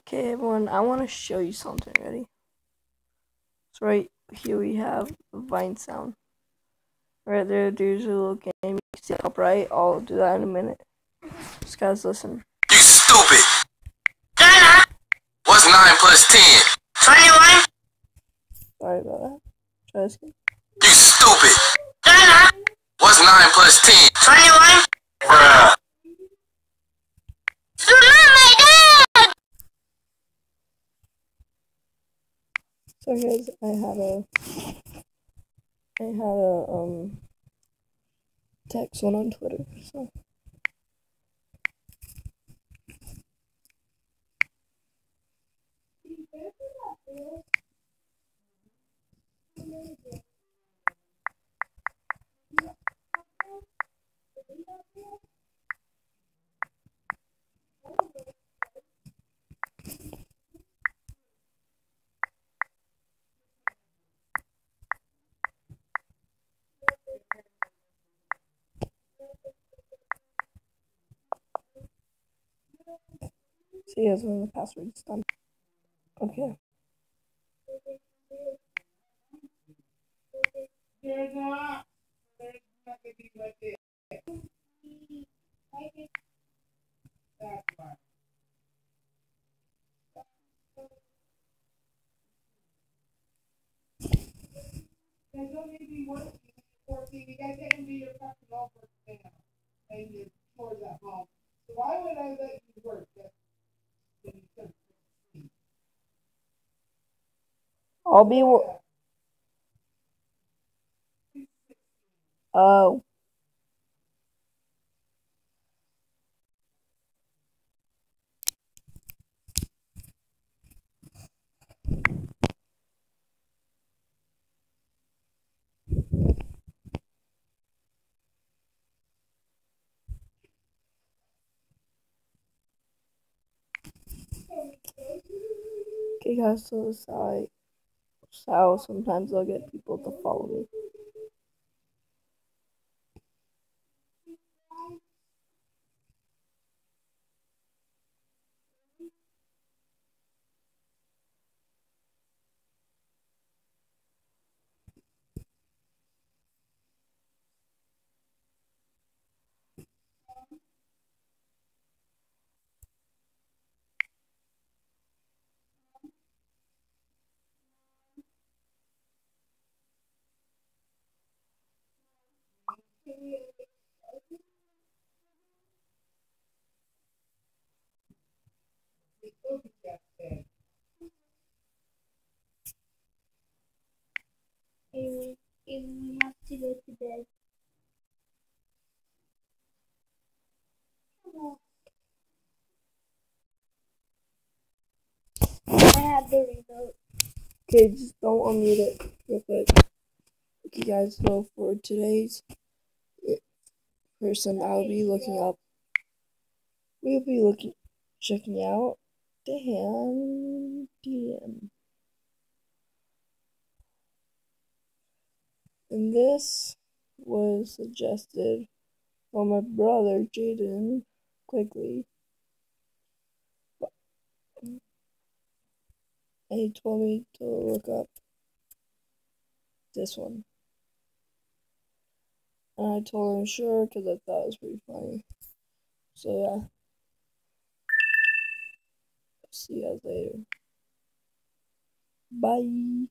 Okay, everyone, I want to show you something. Ready? So right here we have Vine sound. Right there, there's a little game. You can see up right. I'll do that in a minute. Just guys, listen. You stupid. What's 9 plus 10? 21, Sorry about that. Try this again. You stupid. So guys, I had a, I had a um, text one on Twitter. So see guys when the password's done. Okay. To be didn't do your now, and you chores at home. So why would I let you work that? when you couldn't sleep? I'll be. Oh. Okay, guys, so this is how sometimes I'll get people to follow me. We have to go to bed. I have the remote. Okay, just don't unmute it real quick. Okay, guys, so for today's person, I'll be looking up. We'll be looking, checking out Dan DM. And this was suggested by my brother Jaden Quigley. And he told me to look up this one. And I told him sure because I thought it was pretty funny. So yeah. See you guys later. Bye.